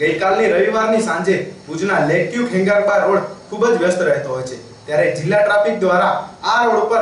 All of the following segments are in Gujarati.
ગઈકાલની રવિવારની સાંજે ભુજના લેક્યુ ખેંગારબા રોડ ખૂબ જ વ્યસ્ત રહેતો હોય છે. ત્યારે જિલ્લા ટ્રાફિક દ્વારા આ રોડ ઉપર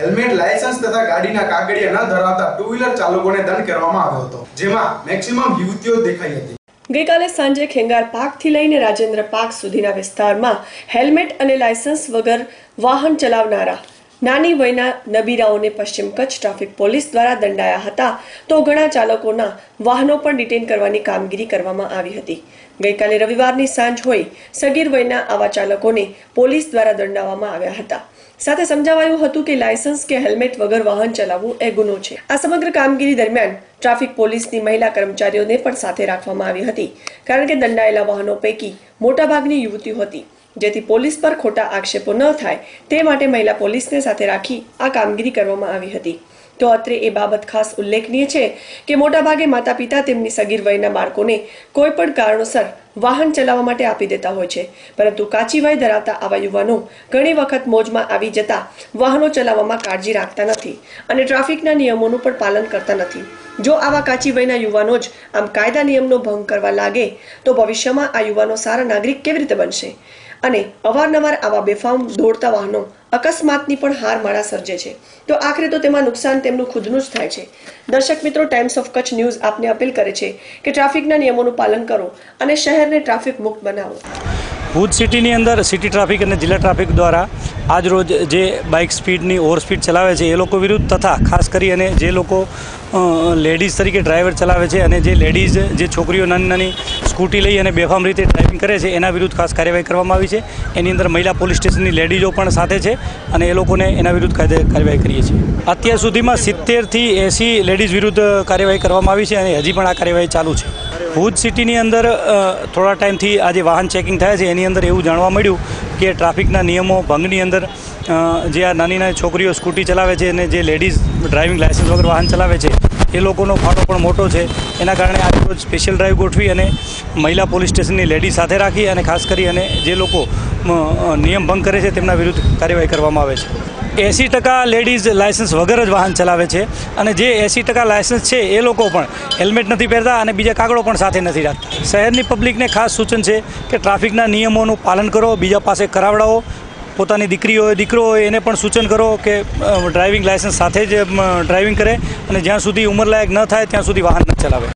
હેલ્મેટ, લાયસન્સ તથા ગાડીના કાગળિયા ન ધરાવતા ટુ વ્હીલર ચાલકોને દંડ કરવામાં આવ્યો હતો, જેમાં મેક્સિમમ યુવતીઓ દેખાઈ હતી. ગઈકાલે સાંજે ખેંગાર પાર્કથી લઈને રાજેન્દ્ર પાર્ક સુધીના વિસ્તારમાં હેલ્મેટ અને લાયસન્સ વગર વાહન ચલાવનારા નાની વયના નબીરાઓને પશ્ચિમ કચ્છ ટ્રાફિક પોલીસ દ્વારા દંડાયા હતા તો ઘણા ચાલકોના વાહનો પણ ડિટેન કરવાની કામગીરી કરવામાં આવી હતી. ગઈકાલે રવિવારની સાંજ હોય સગીર વયના આવા ચાલકોને પોલીસ દ્વારા દંડાવવામાં આવ્યા હતા. સાથે સમજાવાયું હતું કે લાયસન્સ કે હેલ્મેટ વગર વાહન ચલાવવું એ ગુનો છે. આ સમગ્ર કામગીરી દરમિયાન ટ્રાફિક પોલીસની મહિલા કર્મચારીઓને પણ સાથે રાખવામાં આવી હતી, કારણ કે દંડાયેલા વાહનો પૈકી મોટાભાગની યુવતીઓ હતી. જેથી પોલીસ પર ખોટા આક્ષેપો ન થાય તે માટે મહિલા પોલીસને સાથે રાખી આ કામગીરી કરવામાં આવી હતી. તો અત્રે એ બાબત ખાસ ઉલ્લેખનીય છે કે મોટાભાગે માતા પિતા તેમની સગીર વયના બાળકોને કોઈ પણ કારણોસર વાહન ચલાવવા માટે આપી દેતા હોય છે. પરંતુ કાચી વય ધરાવતા આવા યુવાનો ઘણી વખત મોજમાં આવી જતા વાહનો ચલાવવામાં કાળજી રાખતા નથી અને ટ્રાફિકના નિયમોનું પણ પાલન કરતા નથી. જો આવા કાચી વયના યુવાનો જ આમ કાયદા નિયમનો ભંગ કરવા લાગે, તો ભવિષ્યમાં આ યુવાનો સારા નાગરિક કેવી રીતે બનશે? અને અવારનવાર આવા બેફામ દોડતા વાહનો અકસ્માતની પણ હાર માળા સર્જે છે. તો આખરે તો તેમાં નુકસાન તેમનું ખુદનું જ થાય છે. દર્શક મિત્રો ટાઈમ્સ ઓફ કચ્છ ન્યૂઝ આપને અપીલ કરે છે કે ટ્રાફિકના નિયમોનું પાલન કરો અને શહેરને ટ્રાફિક મુક્ત બનાવો. ભુજ સિટીની અંદર સિટી ટ્રાફિક અને જિલ્લા ટ્રાફિક દ્વારા આજ રોજ જે બાઇક સ્પીડની ઓવર સ્પીડ ચલાવે છે એ લોકો વિરુદ્ધ તથા ખાસ કરી અને જે લોકો લેડીઝ તરીકે ડ્રાઈવર ચલાવે છે અને જે લેડીઝ, જે છોકરીઓ નાની નાની સ્કૂટી લઈ અને બેફામ રીતે ડ્રાઇવિંગ કરે છે, એના વિરુદ્ધ ખાસ કાર્યવાહી કરવામાં આવી છે. એની અંદર મહિલા પોલીસ સ્ટેશનની લેડીઝો પણ સાથે છે અને એ લોકોને એના વિરુદ્ધ કાર્યવાહી કરીએ છીએ. અત્યાર સુધીમાં સિત્તેરથી એંસી લેડીઝ વિરુદ્ધ કાર્યવાહી કરવામાં આવી છે અને હજી પણ આ કાર્યવાહી ચાલુ છે. ભુજ સિટીની અંદર થોડા ટાઈમથી આજે વાહન ચેકિંગ થાય છે. એની અંદર એવું જાણવા મળ્યું કે ટ્રાફિકના નિયમો ભંગની અંદર જે આ નાની નાની છોકરીઓ સ્કૂટી ચલાવે છે અને જે લેડીઝ ડ્રાઇવિંગ લાયસન્સ વગર વાહન ચલાવે છે, એ લોકોનો ફાટો પણ મોટો છે. એના કારણે આજે રોજ સ્પેશિયલ ડ્રાઈવ ગોઠવી અને મહિલા પોલીસ સ્ટેશનની લેડી સાથે રાખી અને ખાસ કરી અને જે લોકો નિયમ ભંગ કરે છે તેમના વિરુદ્ધ કાર્યવાહી કરવામાં આવે છે. એંસી ટકા લેડીઝ લાયસન્સ વગર જ વાહન ચલાવે છે અને જે એંસી ટકા લાયસન્સ છે એ લોકો પણ હેલ્મેટ નથી પહેરતા અને બીજા કાગળો પણ સાથે નથી રાખતા. શહેરની પબ્લિકને ખાસ સૂચન છે કે ટ્રાફિકના નિયમોનું પાલન કરો, બીજા પાસે કરાવડાવો, પોતાની દીકરી હોય દીકરો હોય એને પણ સૂચન કરો કે ડ્રાઇવિંગ લાયસન્સ સાથે જ ડ્રાઇવિંગ કરે અને જ્યાં સુધી ઉંમરલાયક ન થાય ત્યાં સુધી વાહન ન ચલાવે.